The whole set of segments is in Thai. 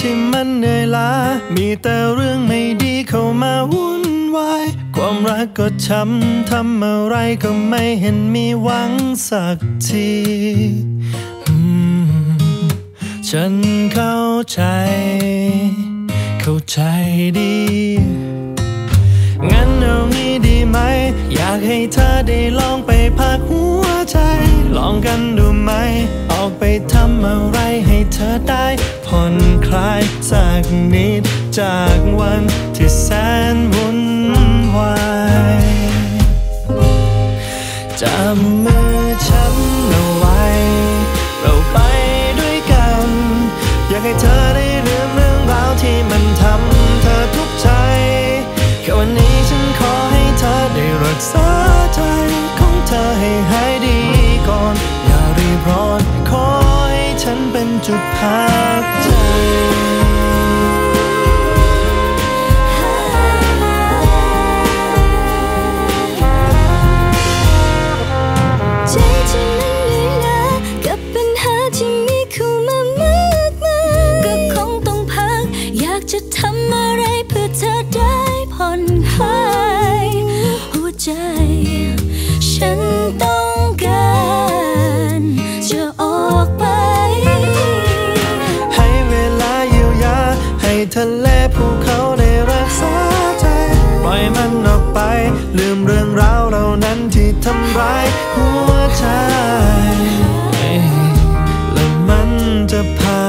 ที่มันเหนื่อยล้า มีแต่เรื่องไม่ดีเข้ามาวุ่นวาย ความรักก็ช้ำทำอะไรก็ไม่เห็นมีหวังสักทีอืมฉันเข้าใจ เข้าใจดี งั้นเอางี้ดีไหม อยากให้เธอได้ลองไปพักหัวใจ ลองกันดู ออกไปทำอะไรให้เธอได้ผ่อนคลายสักนิดจากวันที่แสนวุ่นวายจับมือฉันเอาไว้ เราไปด้วยกัน อยากให้เธอได้ลืมเรื่องราวที่มันทำเธอทุกข์ใจแค่วันนี้ เป็นจุดพักใจจะที่มัน ทะเลภูเขาได้รักษาใจ ปล่อยมันออกไป ลืมเรื่องราวเหล่านั้นที่ทำร้ายหัวใจแล้วมันจะผ่า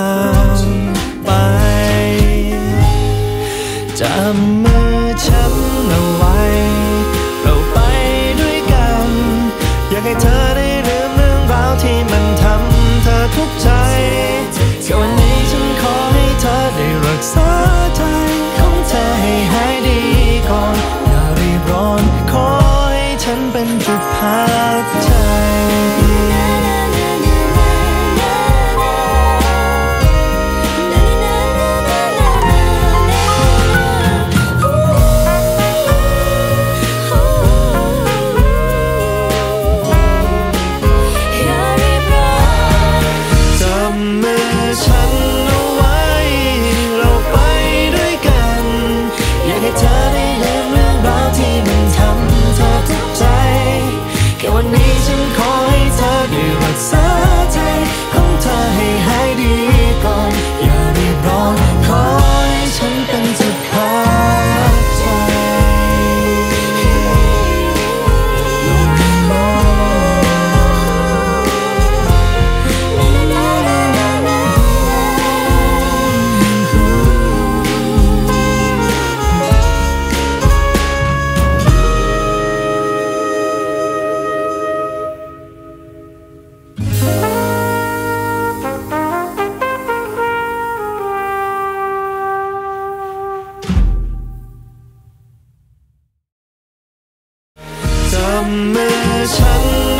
นไปจับมื ษาใจของเธอให้หายดีก่อน อย่ารีบร้อน ขอให้ฉันเป็นจุดพักใจ 없네